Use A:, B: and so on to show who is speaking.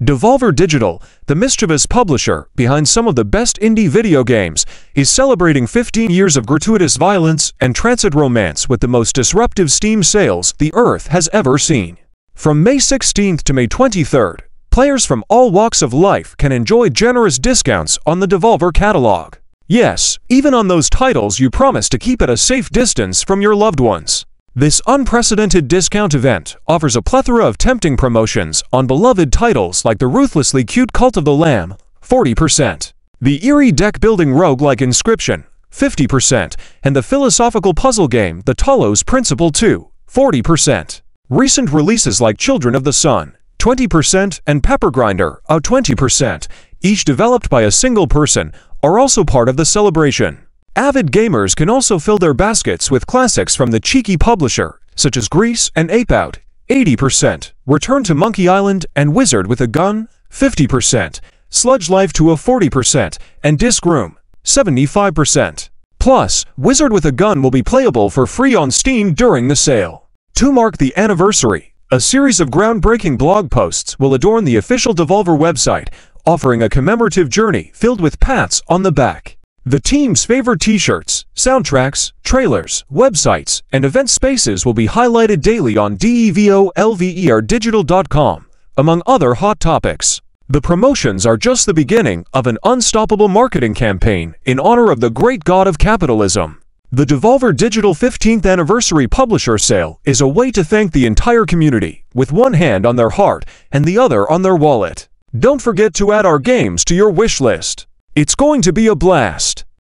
A: Devolver Digital, the mischievous publisher behind some of the best indie video games, is celebrating 15 years of gratuitous violence and transit romance with the most disruptive Steam sales the Earth has ever seen. From May 16th to May 23rd, players from all walks of life can enjoy generous discounts on the Devolver catalog. Yes, even on those titles you promised to keep at a safe distance from your loved ones. This unprecedented discount event offers a plethora of tempting promotions on beloved titles like the ruthlessly cute Cult of the Lamb, 40%, the eerie deck-building rogue-like Inscryption, 50%, and the philosophical puzzle game The Talos Principle 2, 40%. Recent releases like Children of the Sun, 20%, and Pepper Grinder, a 20%, each developed by a single person, are also part of the celebration. Avid gamers can also fill their baskets with classics from the cheeky publisher, such as GRIS and Ape Out, 80%, Return to Monkey Island and Wizard with a Gun, 50%, Sludge Life 2 a 40%, and Disc Room, 75%. Plus, Wizard with a Gun will be playable for free on Steam during the sale. To mark the anniversary, a series of groundbreaking blog posts will adorn the official Devolver website, offering a commemorative journey filled with pats on the back. The team's favorite t-shirts, soundtracks, trailers, websites, and event spaces will be highlighted daily on DEVOLVERdigital.com, among other hot topics. The promotions are just the beginning of an unstoppable marketing campaign in honor of the great god of capitalism. The Devolver Digital 15th Anniversary Publisher Sale is a way to thank the entire community, with one hand on their heart and the other on their wallet. Don't forget to add our games to your wish list. It's going to be a blast.